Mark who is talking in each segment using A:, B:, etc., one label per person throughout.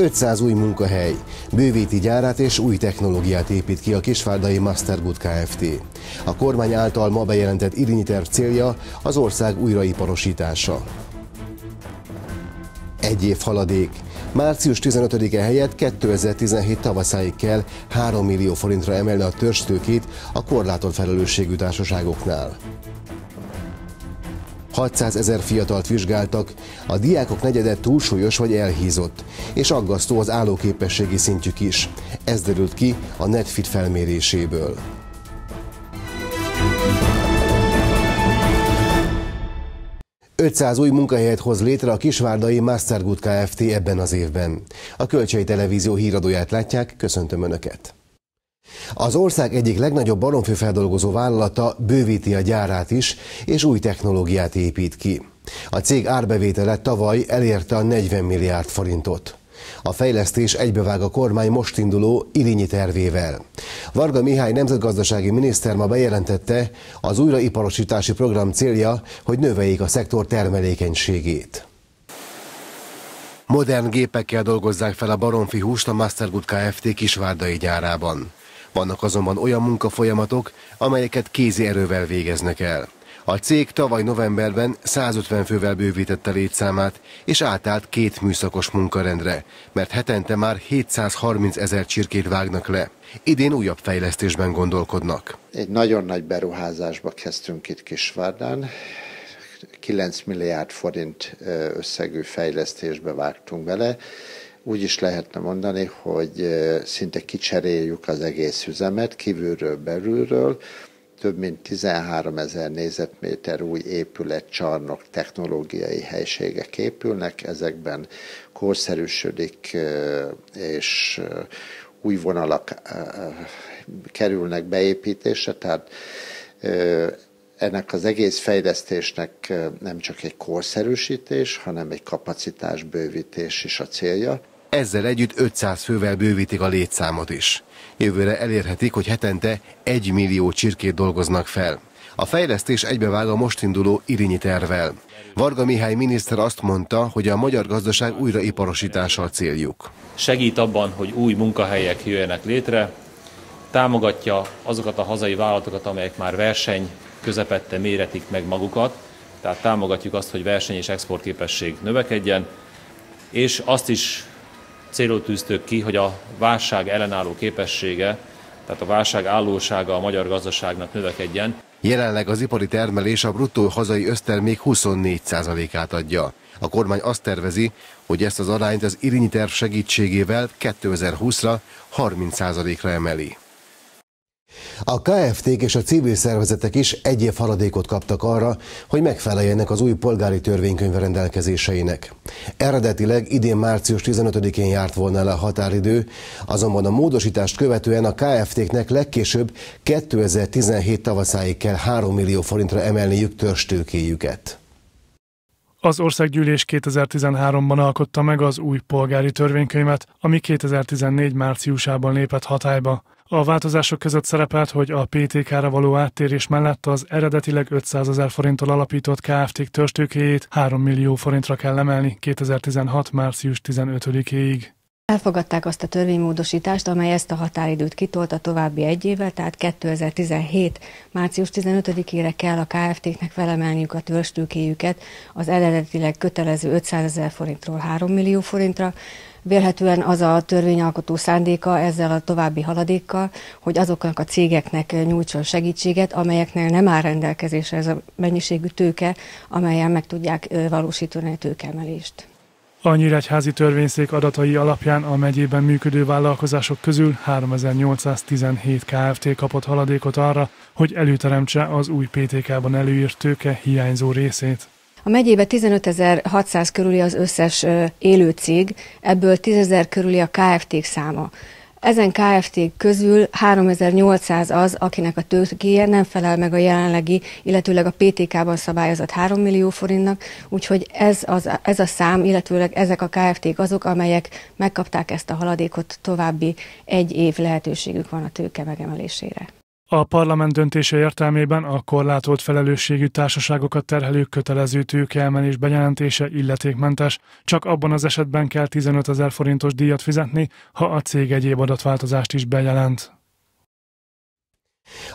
A: 500 új munkahely, bővíti gyárát és új technológiát épít ki a Kisvárdai Mastergood Kft. A kormány által ma bejelentett irinyi terv célja az ország újraiparosítása. Egy év haladék. Március 15-e helyett 2017 tavaszáig kell 3 millió forintra emelni a törstőkét a korlátott felelősségű társaságoknál. 600 ezer fiatalt vizsgáltak, a diákok negyede túlsúlyos vagy elhízott, és aggasztó az állóképességi szintjük is. Ez derült ki a Netfit felméréséből. ...500 új munkahelyet hoz létre a Kisvárdai Mastergood Kft. ebben az évben. A Kölcsei Televízió híradóját látják, köszöntöm Önöket! Az ország egyik legnagyobb baromfőfeldolgozó vállalata bővíti a gyárát is, és új technológiát épít ki. A cég árbevétele tavaly elérte a 40 milliárd forintot. A fejlesztés egybevág a kormány most induló irinyi tervével. Varga Mihály nemzetgazdasági miniszter ma bejelentette, az újraiparosítási program célja, hogy növeljék a szektor termelékenységét. Modern gépekkel dolgozzák fel a baromfi húst a Mastergood Kft. kisvárdai gyárában. Vannak azonban olyan munkafolyamatok, amelyeket kézi erővel végeznek el. A cég tavaly novemberben 150 fővel bővítette létszámát, és átállt két műszakos munkarendre, mert hetente már 730 ezer csirkét vágnak le. Idén újabb fejlesztésben gondolkodnak.
B: Egy nagyon nagy beruházásba kezdtünk itt Kisvárdán. 9 milliárd forint összegű fejlesztésbe vágtunk bele, úgy is lehetne mondani, hogy szinte kicseréljük az egész üzemet kívülről, belülről, több mint 13 ezer nézetméter új épület, csarnok, technológiai helységek épülnek, ezekben korszerűsödik és új vonalak kerülnek beépítésre, tehát ennek az egész fejlesztésnek nem csak egy korszerűsítés, hanem egy kapacitásbővítés is a célja.
A: Ezzel együtt 500 fővel bővítik a létszámot is. Jövőre elérhetik, hogy hetente 1 millió csirkét dolgoznak fel. A fejlesztés egybevág a most induló irinyi tervel. Varga Mihály miniszter azt mondta, hogy a magyar gazdaság újraiparosítása a céljuk.
C: Segít abban, hogy új munkahelyek jöjjenek létre, támogatja azokat a hazai vállalatokat, amelyek már verseny közepette méretik meg magukat, tehát támogatjuk azt, hogy verseny és exportképesség növekedjen, és azt is célul tűztük ki, hogy a válság ellenálló képessége, tehát a válság állósága a magyar gazdaságnak növekedjen.
A: Jelenleg az ipari termelés a bruttó hazai össztermék 24%-át adja. A kormány azt tervezi, hogy ezt az arányt az irinyi terv segítségével 2020-ra 30%-ra emeli. A KFT-k és a civil szervezetek is egy év haladékot kaptak arra, hogy megfeleljenek az új polgári törvénykönyv rendelkezéseinek. Eredetileg idén március 15-én járt volna el a határidő, azonban a módosítást követően a KFT-knek legkésőbb 2017 tavaszáig kell 3 millió forintra emelniük törstőkéjüket.
D: Az országgyűlés 2013-ban alkotta meg az új polgári törvénykönyvet, ami 2014 márciusában lépett hatályba. A változások között szerepelt, hogy a PTK-ra való áttérés mellett az eredetileg 500 ezer forinttal alapított KFT törstőkéjét 3 millió forintra kell emelni 2016. március 15-éig.
E: Elfogadták azt a törvénymódosítást, amely ezt a határidőt kitolta további egy évvel, tehát 2017. március 15-ére kell a KFT-knek felemelniük a törstőkéjüket az eredetileg kötelező 500 ezer forintról 3 millió forintra, Vélhetően az a törvényalkotó szándéka ezzel a további haladékkal, hogy azoknak a cégeknek nyújtson segítséget, amelyeknél nem áll rendelkezésre ez a mennyiségű tőke, amelyen meg tudják valósítani a tőkeemelést.
D: A Nyíregyházi törvényszék adatai alapján a megyében működő vállalkozások közül 3817 KFT kapott haladékot arra, hogy előteremtse az új PTK-ban előírt tőke hiányzó részét.
E: A megyében 15.600 körüli az összes élő cég, ebből 10.000 körüli a KFT-k száma. Ezen KFT közül 3800 az, akinek a tőkéje nem felel meg a jelenlegi, illetőleg a PTK-ban szabályozott 3 millió forintnak, úgyhogy ez, az, ez a szám, illetőleg ezek a KFT-k azok, amelyek megkapták ezt a haladékot, további egy év lehetőségük van a tőke megemelésére.
D: A parlament döntése értelmében a korlátolt felelősségű társaságokat terhelő kötelező tőkeemelés bejelentése illetékmentes, csak abban az esetben kell 15 ezer forintos díjat fizetni, ha a cég egyéb adatváltozást is bejelent.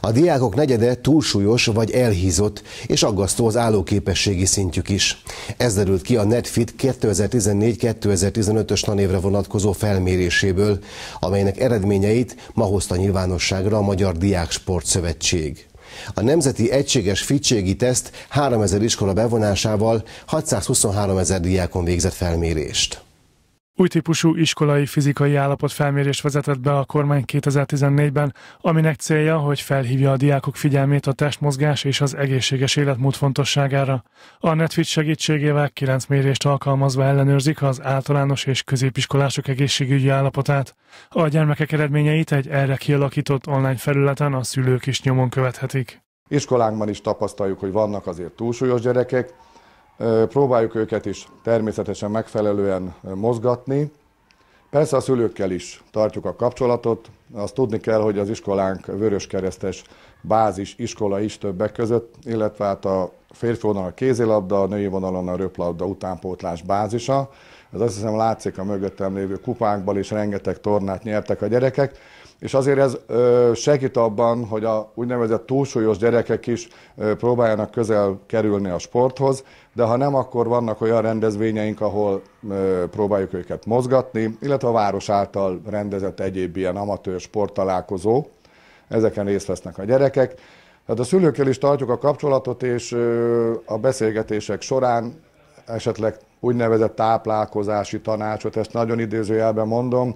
A: A diákok negyede túlsúlyos vagy elhízott, és aggasztó az állóképességi szintjük is. Ez derült ki a Netfit 2014-2015-ös tanévre vonatkozó felméréséből, amelynek eredményeit ma hozta nyilvánosságra a Magyar Diák Sport Szövetség. A Nemzeti Egységes Fitségi Teszt 3000 iskola bevonásával 623 ezer diákon végzett felmérést.
D: Új típusú iskolai fizikai állapot felmérést vezetett be a kormány 2014-ben, aminek célja, hogy felhívja a diákok figyelmét a testmozgás és az egészséges életmód fontosságára. A Netflix segítségével kilenc mérést alkalmazva ellenőrzik az általános és középiskolások egészségügyi állapotát. A gyermekek eredményeit egy erre kialakított online felületen a szülők is nyomon követhetik.
F: Iskolánkban is tapasztaljuk, hogy vannak azért túlsúlyos gyerekek, Próbáljuk őket is természetesen megfelelően mozgatni. Persze a szülőkkel is tartjuk a kapcsolatot. Azt tudni kell, hogy az iskolánk vöröskeresztes bázis iskola is többek között, illetve hát a férfi vonalon a kézilabda, a női vonalon a röplabda utánpótlás bázisa. Ez azt hiszem látszik a mögöttem lévő kupánkból, és rengeteg tornát nyertek a gyerekek és azért ez segít abban, hogy a úgynevezett túlsúlyos gyerekek is próbáljanak közel kerülni a sporthoz, de ha nem, akkor vannak olyan rendezvényeink, ahol próbáljuk őket mozgatni, illetve a város által rendezett egyéb ilyen amatőr sporttalálkozó, ezeken részt vesznek a gyerekek. Tehát a szülőkkel is tartjuk a kapcsolatot, és a beszélgetések során esetleg úgynevezett táplálkozási tanácsot, ezt nagyon idézőjelben mondom,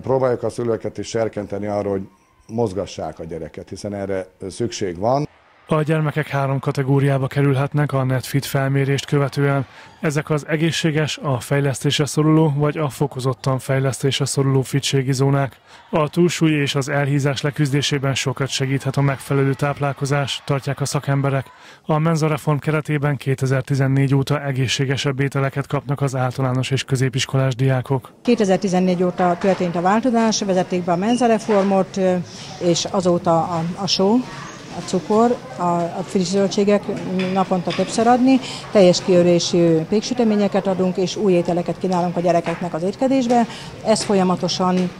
F: próbáljuk a szülőket is serkenteni arra, hogy mozgassák a gyereket, hiszen erre szükség van.
D: A gyermekek három kategóriába kerülhetnek a Netfit felmérést követően. Ezek az egészséges, a fejlesztésre szoruló vagy a fokozottan fejlesztésre szoruló fitségi zónák. A túlsúly és az elhízás leküzdésében sokat segíthet a megfelelő táplálkozás, tartják a szakemberek. A menzareform keretében 2014 óta egészségesebb ételeket kapnak az általános és középiskolás diákok.
G: 2014 óta történt a változás, vezették be a menzareformot, és azóta a, a show, a cukor, a, a friss zöldségek naponta többször adni, teljes kiörésű péksüteményeket adunk, és új ételeket kínálunk a gyerekeknek az étkedésbe. Ez folyamatosan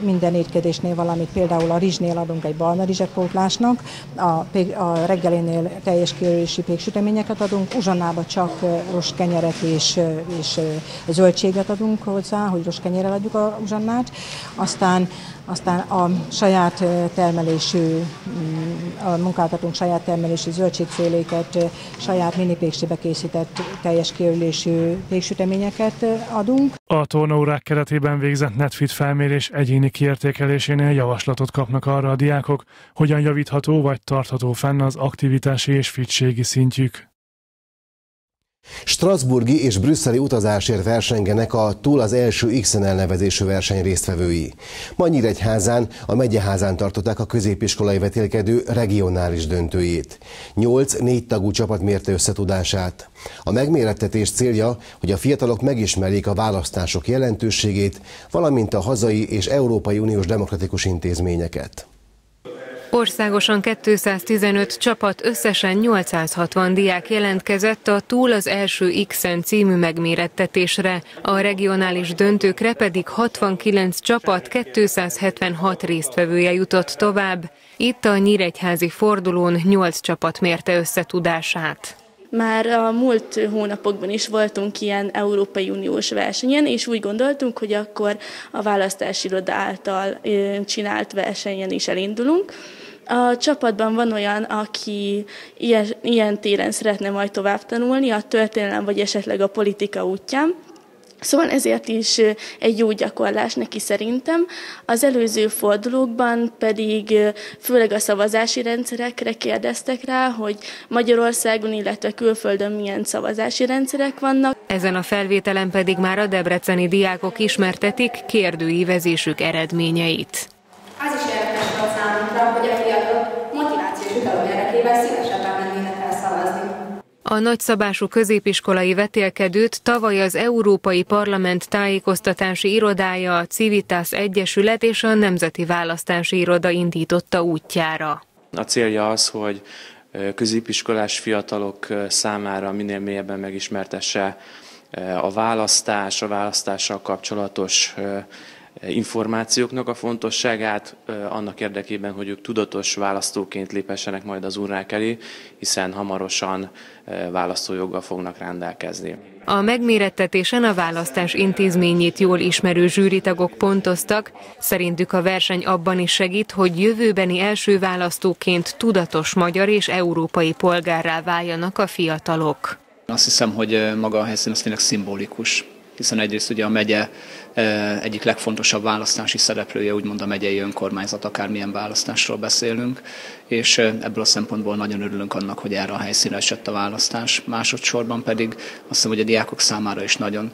G: minden étkedésnél valamit, például a rizsnél adunk egy barna rizset pótlásnak, a, a reggelénél teljes kiörülési péksüteményeket adunk, uzsannába csak rostkenyeret és, és zöldséget adunk hozzá, hogy rostkenyerrel adjuk a uzsannát, aztán aztán a saját termelésű, mm, a munkáltatónk saját termelésű zöldségféléket, saját mini péksibe készített teljes kiörülésű péksüteményeket adunk.
D: A tornaórák keretében végzett Netfit felmérés egyéni kiértékelésénél javaslatot kapnak arra a diákok, hogyan javítható vagy tartható fenn az aktivitási és fitségi szintjük.
A: Strasburgi és brüsszeli utazásért versengenek a túl az első XN elnevezésű verseny résztvevői. Ma Nyíregyházán, a megyeházán tartották a középiskolai vetélkedő regionális döntőjét. Nyolc négy tagú csapat mérte összetudását. A megmérettetés célja, hogy a fiatalok megismerjék a választások jelentőségét, valamint a hazai és Európai Uniós demokratikus intézményeket.
H: Országosan 215 csapat, összesen 860 diák jelentkezett a Túl az első X-en című megmérettetésre, a regionális döntőkre pedig 69 csapat, 276 résztvevője jutott tovább. Itt a Nyíregyházi fordulón 8 csapat mérte összetudását.
I: Már a múlt hónapokban is voltunk ilyen Európai Uniós versenyen, és úgy gondoltunk, hogy akkor a választási iroda által csinált versenyen is elindulunk. A csapatban van olyan, aki ilyen, ilyen téren szeretne majd tovább tanulni, a történelem vagy esetleg a politika útján. Szóval ezért is egy jó gyakorlás neki szerintem. Az előző fordulókban pedig főleg a szavazási rendszerekre kérdeztek rá, hogy Magyarországon, illetve külföldön milyen szavazási rendszerek vannak.
H: Ezen a felvételen pedig már a debreceni diákok ismertetik kérdőívezésük eredményeit.
J: Az is érdekes volt számunkra, hogy a fiatalok motivációs utaló érdekében szívesebben mennének el szavazni.
H: A A nagyszabású középiskolai vetélkedőt tavaly az Európai Parlament tájékoztatási irodája, a Civitas Egyesület és a Nemzeti Választási Iroda indította útjára.
J: A célja az, hogy középiskolás fiatalok számára minél mélyebben megismertesse a választás, a választással kapcsolatos információknak a fontosságát annak érdekében, hogy ők tudatos választóként lépessenek majd az urnák elé, hiszen hamarosan választójoggal fognak rendelkezni.
H: A megmérettetésen a választás intézményét jól ismerő zsűritagok pontoztak, szerintük a verseny abban is segít, hogy jövőbeni első választóként tudatos magyar és európai polgárrá váljanak a fiatalok.
K: Azt hiszem, hogy maga a helyszín az tényleg szimbolikus hiszen egyrészt ugye a megye egyik legfontosabb választási szereplője, úgymond a megyei önkormányzat, akármilyen választásról beszélünk, és ebből a szempontból nagyon örülünk annak, hogy erre a helyszínre esett a választás. Másodszorban pedig azt hiszem, hogy a diákok számára is nagyon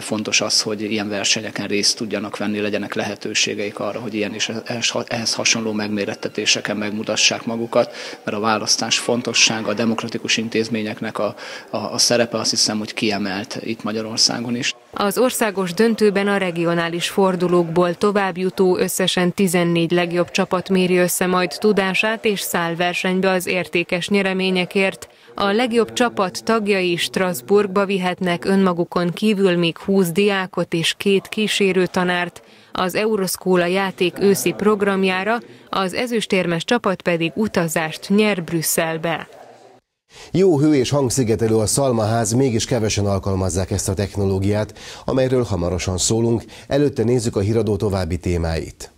K: fontos az, hogy ilyen versenyeken részt tudjanak venni, legyenek lehetőségeik arra, hogy ilyen és ehhez hasonló megmérettetéseken megmutassák magukat, mert a választás fontossága, a demokratikus intézményeknek a, a, a szerepe azt hiszem, hogy kiemelt itt Magyarországon is.
H: Az országos döntőben a regionális fordulókból továbbjutó összesen 14 legjobb csapat méri össze majd tudását és száll versenybe az értékes nyereményekért. A legjobb csapat tagjai Strasbourgba vihetnek önmagukon kívül még 20 diákot és két kísérő tanárt. Az Euroszkóla játék őszi programjára az ezüstérmes csapat pedig utazást nyer Brüsszelbe.
A: Jó hő és hangszigetelő a szalmaház, mégis kevesen alkalmazzák ezt a technológiát, amelyről hamarosan szólunk. Előtte nézzük a híradó további témáit.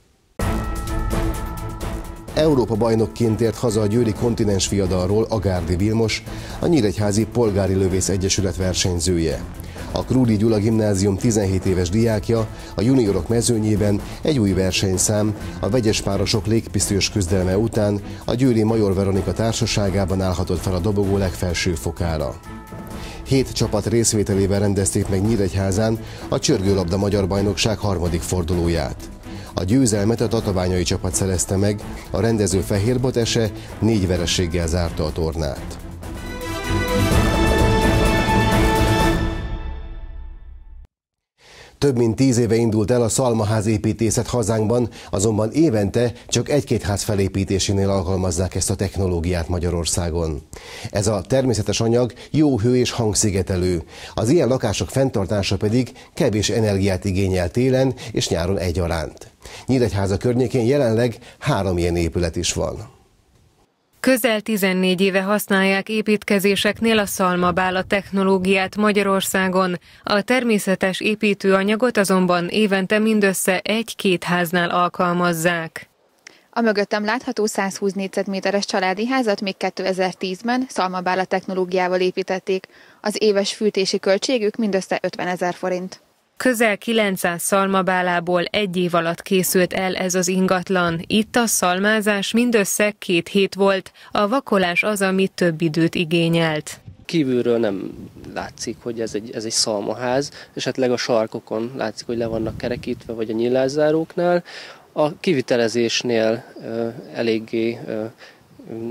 A: Európa bajnokként ért haza a Győri kontinens fiadalról Agárdi Vilmos, a Nyíregyházi Polgári Lövész Egyesület versenyzője. A Krúdi Gyula Gimnázium 17 éves diákja a juniorok mezőnyében egy új versenyszám, a vegyes párosok légpisztolyos küzdelme után a Győri Major Veronika társaságában állhatott fel a dobogó legfelső fokára. Hét csapat részvételével rendezték meg Nyíregyházán a csörgőlabda magyar bajnokság harmadik fordulóját. A győzelmet a tatabányai csapat szerezte meg, a rendező Fehérbot ese négy verességgel zárta a tornát. Több mint tíz éve indult el a szalmaház építészet hazánkban, azonban évente csak egy-két ház felépítésénél alkalmazzák ezt a technológiát Magyarországon. Ez a természetes anyag jó hő és hangszigetelő. Az ilyen lakások fenntartása pedig kevés energiát igényel télen és nyáron egyaránt. Nyíregyháza környékén jelenleg három ilyen épület is van.
H: Közel 14 éve használják építkezéseknél a szalmabála technológiát Magyarországon. A természetes építőanyagot azonban évente mindössze egy-két háznál alkalmazzák.
L: A mögöttem látható 120 négyzetméteres családi házat még 2010-ben szalmabála technológiával építették. Az éves fűtési költségük mindössze 50 ezer forint.
H: Közel 900 szalmabálából egy év alatt készült el ez az ingatlan. Itt a szalmázás mindössze két hét volt, a vakolás az, ami több időt igényelt.
M: Kívülről nem látszik, hogy ez egy, ez egy szalmaház, esetleg a sarkokon látszik, hogy le vannak kerekítve, vagy a nyílászáróknál. A kivitelezésnél uh, eléggé uh,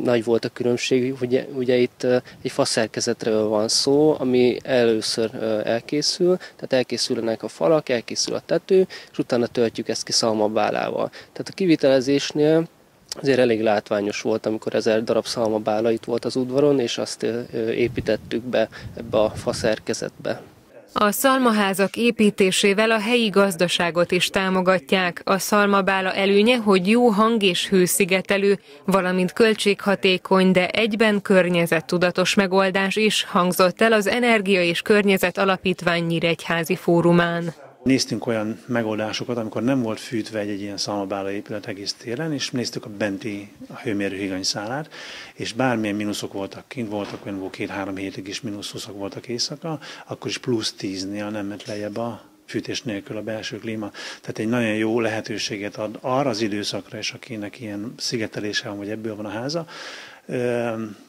M: nagy volt a különbség. Ugye, ugye itt egy faszerkezetről van szó, ami először elkészül, tehát elkészülnek a falak, elkészül a tető, és utána töltjük ezt ki szalmabálával. Tehát a kivitelezésnél azért elég látványos volt, amikor ezer darab szalmabála itt volt az udvaron, és azt építettük be ebbe a faszerkezetbe.
H: A szalmaházak építésével a helyi gazdaságot is támogatják. A szalmabála előnye, hogy jó hang és hőszigetelő, valamint költséghatékony, de egyben környezettudatos megoldás is hangzott el az Energia és Környezet Alapítvány Nyíregyházi fórumán.
N: Néztünk olyan megoldásokat, amikor nem volt fűtve egy, egy ilyen szalmabála épület egész télen, és néztük a benti a hőmérő higanyszálát, és bármilyen mínuszok voltak kint, voltak olyan két-három hétig is mínusz 20 voltak éjszaka, akkor is plusz 10-nél nem ment lejjebb a fűtés nélkül a belső klíma. Tehát egy nagyon jó lehetőséget ad arra az időszakra is, akinek ilyen szigetelése van, vagy ebből van a háza,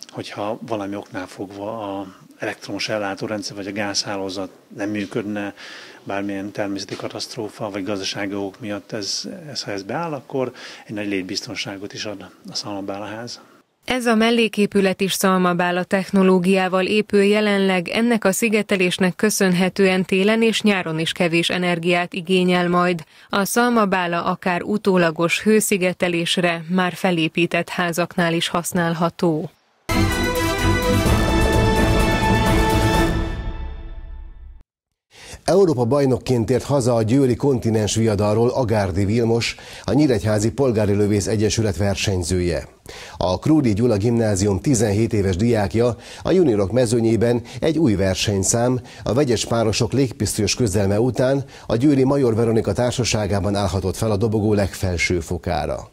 N: hogyha valami oknál fogva a elektromos ellátórendszer vagy a gázhálózat nem működne, bármilyen természeti katasztrófa vagy gazdasági ok miatt ez, ez, ha ez beáll, akkor egy nagy létbiztonságot is ad a szalmabálaház.
H: Ez a melléképület is szalmabála technológiával épül jelenleg, ennek a szigetelésnek köszönhetően télen és nyáron is kevés energiát igényel majd. A szalmabála akár utólagos hőszigetelésre már felépített házaknál is használható.
A: Európa bajnokként ért haza a győri kontinens viadalról Agárdi Vilmos, a Nyíregyházi Polgári Lövész Egyesület versenyzője. A Krúdi Gyula Gimnázium 17 éves diákja a juniorok mezőnyében egy új versenyszám, a vegyes párosok légpisztolyos közelme után a Győri Major Veronika társaságában állhatott fel a dobogó legfelső fokára.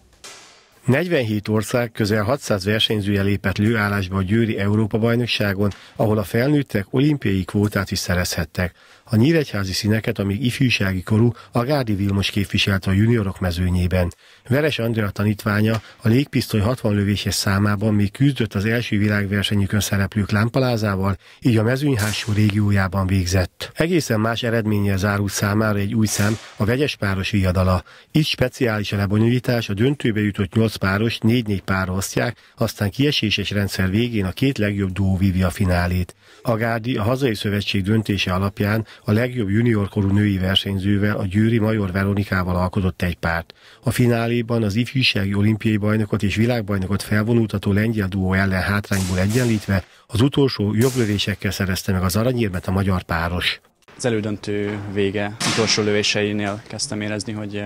O: 47 ország közel 600 versenyzője lépett lőállásba a Győri Európa-bajnokságon, ahol a felnőttek olimpiai kvótát is szerezhettek. A nyíregyházi színeket, amíg ifjúsági korú, a Gárdi Vilmos képviselte a juniorok mezőnyében. Veres Andrea tanítványa a légpisztoly 60 lövéses számában még küzdött az első világversenyükön szereplők lámpalázával, így a mezőny hátsó régiójában végzett. Egészen más eredménnyel zárult számára egy új szám, a vegyes páros viadala. Itt speciális a lebonyolítás, a döntőbe jutott 8 páros 4-4 párra osztják, aztán kieséses rendszer végén a két legjobb duó vívja a finálét. A Gárdi a hazai szövetség döntése alapján a legjobb juniorkorú női versenyzővel, a Győri Major Veronikával alkotott egy párt. A fináléban az ifjúsági olimpiai bajnokot és világbajnokot felvonultató lengyel duó ellen hátrányból egyenlítve az utolsó jogglövésekkel szerezte meg az aranyérmet a magyar páros.
P: Az elődöntő vége utolsó lövéseinél kezdtem érezni, hogy,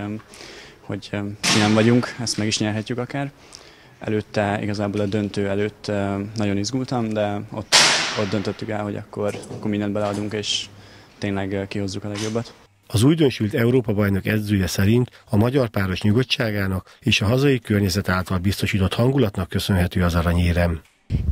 P: hogy nem vagyunk, ezt meg is nyerhetjük akár. Előtte, igazából a döntő előtt nagyon izgultam, de ott, ott döntöttük el, hogy akkor, akkor mindent beleadunk, és tényleg kihozzuk a legjobbat.
O: Az újdonsült Európa-bajnok edzője szerint a magyar páros nyugodtságának és a hazai környezet által biztosított hangulatnak köszönhető az aranyérem.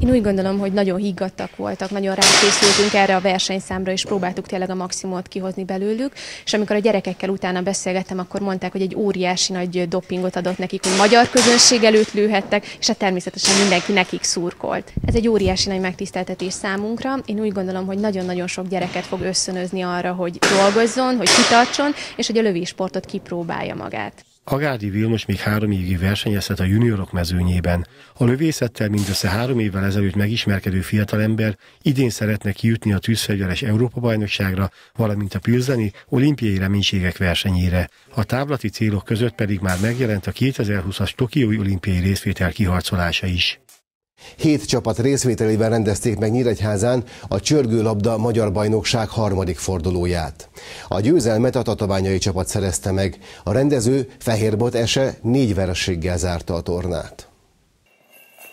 Q: Én úgy gondolom, hogy nagyon higgadtak voltak, nagyon rákészültünk erre a versenyszámra, és próbáltuk tényleg a maximumot kihozni belőlük. És amikor a gyerekekkel utána beszélgettem, akkor mondták, hogy egy óriási nagy dopingot adott nekik, hogy magyar közönség előtt lőhettek, és hát természetesen mindenki nekik szurkolt. Ez egy óriási nagy megtiszteltetés számunkra. Én úgy gondolom, hogy nagyon-nagyon sok gyereket fog összönözni arra, hogy dolgozzon, hogy kitartson, és hogy a lövésportot kipróbálja magát.
O: Agádi Vilmos még három évig versenyezhet a juniorok mezőnyében. A lövészettel mindössze három évvel ezelőtt megismerkedő fiatalember idén szeretne kijutni a tűzfegyveres Európa-bajnokságra, valamint a Pilzeni olimpiai reménységek versenyére. A távlati célok között pedig már megjelent a 2020-as Tokiói olimpiai részvétel kiharcolása is.
A: Hét csapat részvételével rendezték meg Nyíregyházán a csörgőlabda magyar bajnokság harmadik fordulóját. A győzelmet a tatabányai csapat szerezte meg. A rendező Fehérbot Ese négy verességgel zárta a tornát.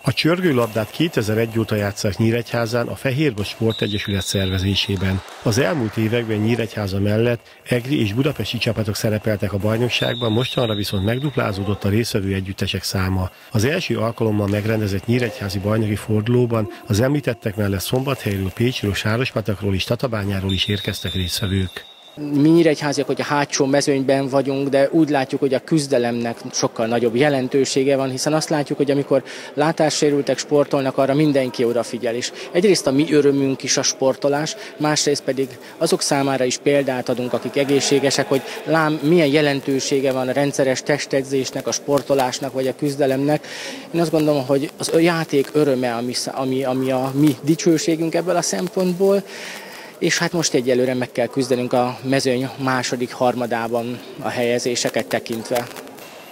O: A csörgőlabdát 2001 óta játszák Nyíregyházán a Fehérbos Sportegyesület szervezésében. Az elmúlt években Nyíregyháza mellett egri és budapesti csapatok szerepeltek a bajnokságban, mostanra viszont megduplázódott a részvevő együttesek száma. Az első alkalommal megrendezett Nyíregyházi bajnoki fordulóban az említettek mellett Szombathelyről, Pécsről, Sárospatakról és Tatabányáról is érkeztek részvevők.
R: Mi nyíregyháziak, hogy a hátsó mezőnyben vagyunk, de úgy látjuk, hogy a küzdelemnek sokkal nagyobb jelentősége van, hiszen azt látjuk, hogy amikor látássérültek sportolnak, arra mindenki odafigyel. És egyrészt a mi örömünk is a sportolás, másrészt pedig azok számára is példát adunk, akik egészségesek, hogy lám milyen jelentősége van a rendszeres testedzésnek, a sportolásnak vagy a küzdelemnek. Én azt gondolom, hogy az játék öröme, ami, ami, ami a mi dicsőségünk ebből a szempontból, és hát most egyelőre meg kell küzdenünk a mezőny második harmadában a helyezéseket tekintve.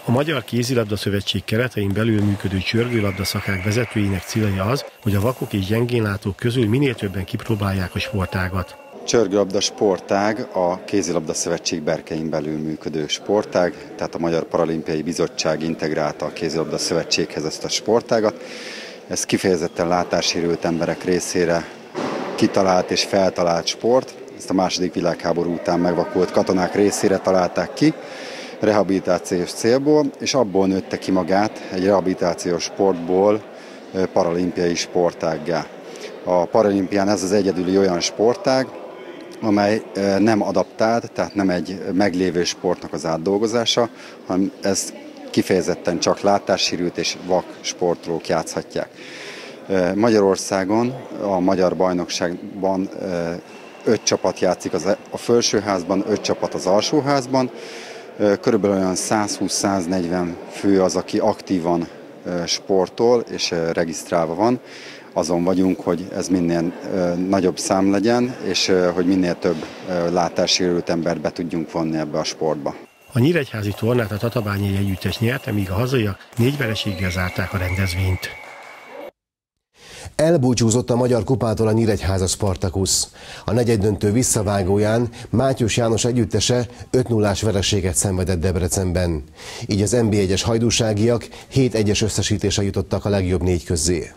O: A Magyar Kézilabda Szövetség keretein belül működő csörgőlabda szakák vezetőinek célja az, hogy a vakok és gyengénlátók közül minél többen kipróbálják a sportágat.
S: Csörgőlabda sportág a Kézilabda Szövetség berkein belül működő sportág, tehát a Magyar Paralimpiai Bizottság integrálta a Kézilabda Szövetséghez ezt a sportágat. Ez kifejezetten látássérült emberek részére kitalált és feltalált sport. Ezt a második világháború után megvakult katonák részére találták ki, rehabilitációs célból, és abból nőtte ki magát egy rehabilitációs sportból paralimpiai sportággá. A paralimpián ez az egyedüli olyan sportág, amely nem adaptált, tehát nem egy meglévő sportnak az átdolgozása, hanem ez kifejezetten csak látássérült és vak sportolók játszhatják. Magyarországon a magyar bajnokságban öt csapat játszik az, e, a felsőházban, öt csapat az alsóházban. Körülbelül olyan 120-140 fő az, aki aktívan sportol és regisztrálva van. Azon vagyunk, hogy ez minél nagyobb szám legyen, és hogy minél több látássérült embert be tudjunk vonni ebbe a sportba.
O: A Nyíregyházi tornát a Tatabányai Együttes nyerte, míg a hazaiak négy vereséggel zárták a rendezvényt.
A: Elbúcsúzott a Magyar Kupától a Nyíregyháza Spartakusz. A negyeddöntő visszavágóján Mátyus János együttese 5 0 vereséget szenvedett Debrecenben. Így az NB1-es hajdúságiak 7-1-es összesítése jutottak a legjobb négy közé.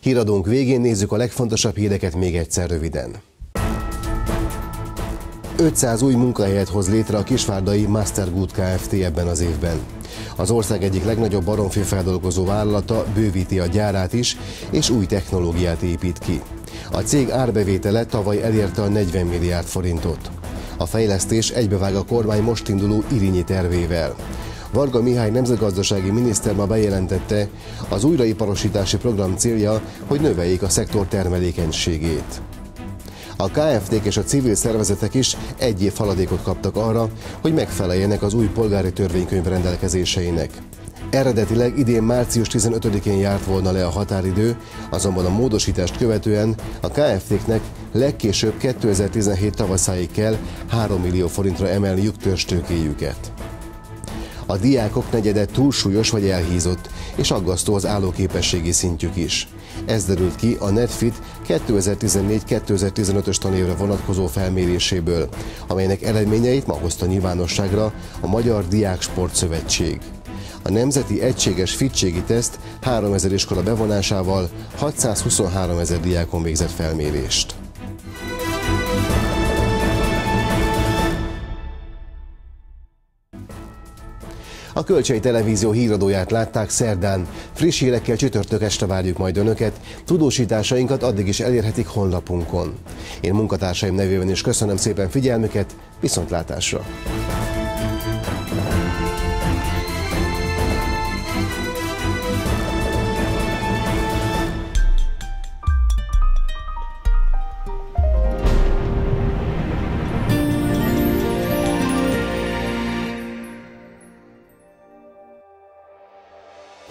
A: Híradónk végén nézzük a legfontosabb híreket még egyszer röviden. 500 új munkahelyet hoz létre a kisvárdai Mastergood Kft. ebben az évben. Az ország egyik legnagyobb baromfőfeldolgozó vállalata bővíti a gyárát is, és új technológiát épít ki. A cég árbevétele tavaly elérte a 40 milliárd forintot. A fejlesztés egybevág a kormány most induló irinyi tervével. Varga Mihály nemzetgazdasági miniszter ma bejelentette, az újraiparosítási program célja, hogy növeljék a szektor termelékenységét. A KFT-k és a civil szervezetek is egy év haladékot kaptak arra, hogy megfeleljenek az új polgári törvénykönyv rendelkezéseinek. Eredetileg idén március 15-én járt volna le a határidő, azonban a módosítást követően a KFT-knek legkésőbb 2017 tavaszáig kell 3 millió forintra emelniük törstőkéjüket. A diákok negyede túlsúlyos vagy elhízott, és aggasztó az állóképességi szintjük is. Ez derült ki a Netfit 2014-2015-ös tanévre vonatkozó felméréséből, amelynek eredményeit ma hozta nyilvánosságra a Magyar Diák Sport Szövetség. A Nemzeti Egységes Fitségi Teszt 3000 iskola bevonásával 623 ezer diákon végzett felmérést. A Kölcsei Televízió híradóját látták szerdán. Friss hírekkel csütörtök este várjuk majd Önöket. Tudósításainkat addig is elérhetik honlapunkon. Én munkatársaim nevében is köszönöm szépen figyelmüket, viszontlátásra!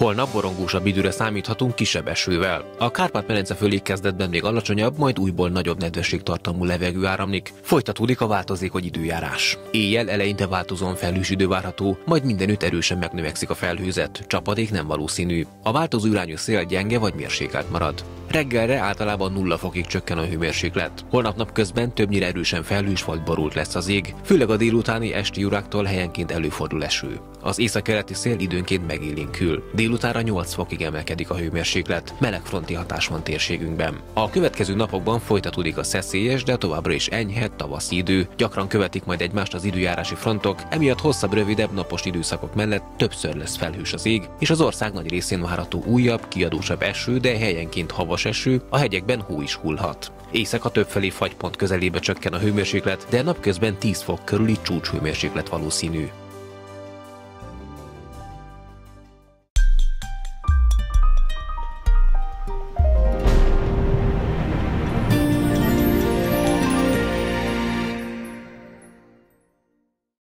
T: Holnap borongósabb időre számíthatunk kisebb esővel. A Kárpát-medence fölé kezdetben még alacsonyabb, majd újból nagyobb nedvességtartalmú levegő áramlik. Folytatódik a változékony időjárás. Éjjel eleinte változóan felhős idő várható, majd mindenütt erősen megnövekszik a felhőzet. Csapadék nem valószínű. A változó irányú szél gyenge vagy mérsékelt marad. Reggelre általában nulla fokig csökken a hőmérséklet. Holnap nap közben többnyire erősen felhős vagy borult lesz az ég, főleg a délutáni esti juráktól helyenként előfordul eső. Az északkeleti szél időnként megélénkül. Délutára 8 fokig emelkedik a hőmérséklet, melegfronti hatás van térségünkben. A következő napokban folytatódik a szeszélyes, de továbbra is enyhe tavaszi idő. Gyakran követik majd egymást az időjárási frontok, emiatt hosszabb, rövidebb napos időszakok mellett többször lesz felhős az ég, és az ország nagy részén várható újabb, kiadósabb eső, de helyenként havas eső, a hegyekben hó is hullhat. Éjszaka többfelé fagypont közelébe csökken a hőmérséklet, de napközben 10 fok körüli csúcshőmérséklet valószínű.